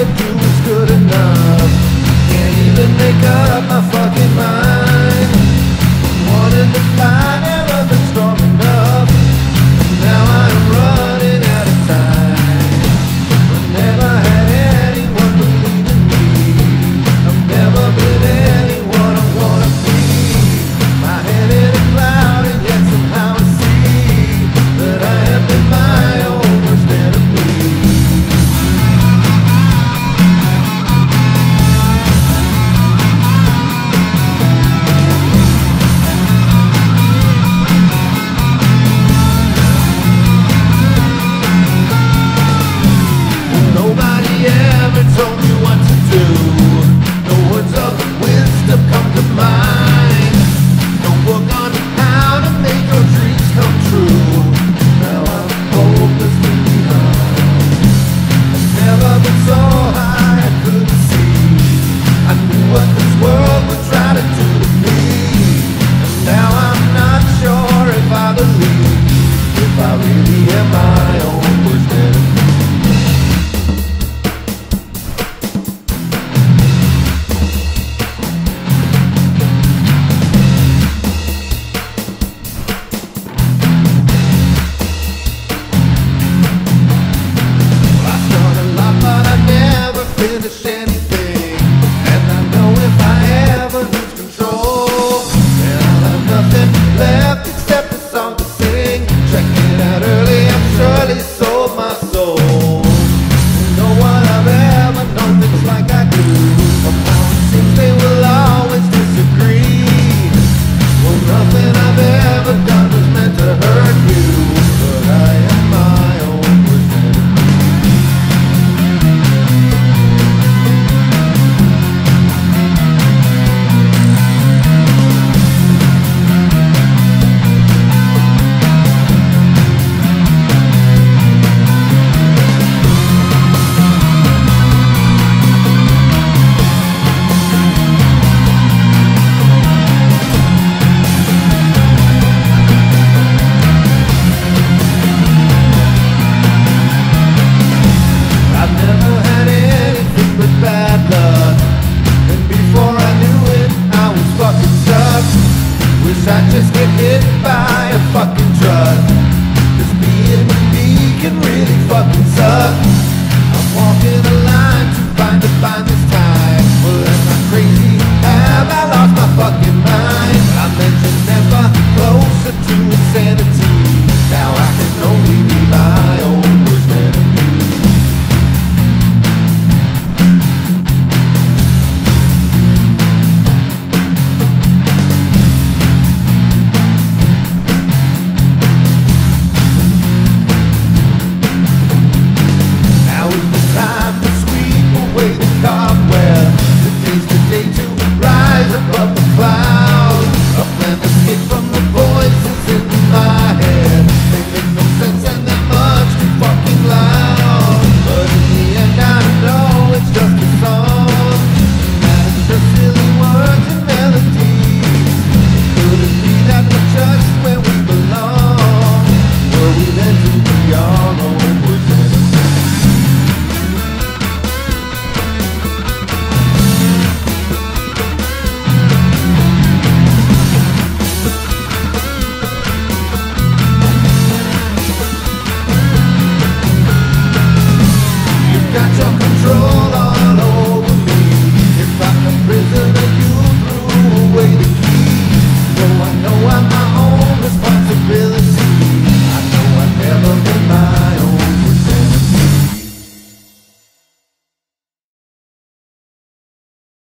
never do is good enough. Can't even make up my sol. today to rise above the clouds, up and escape from the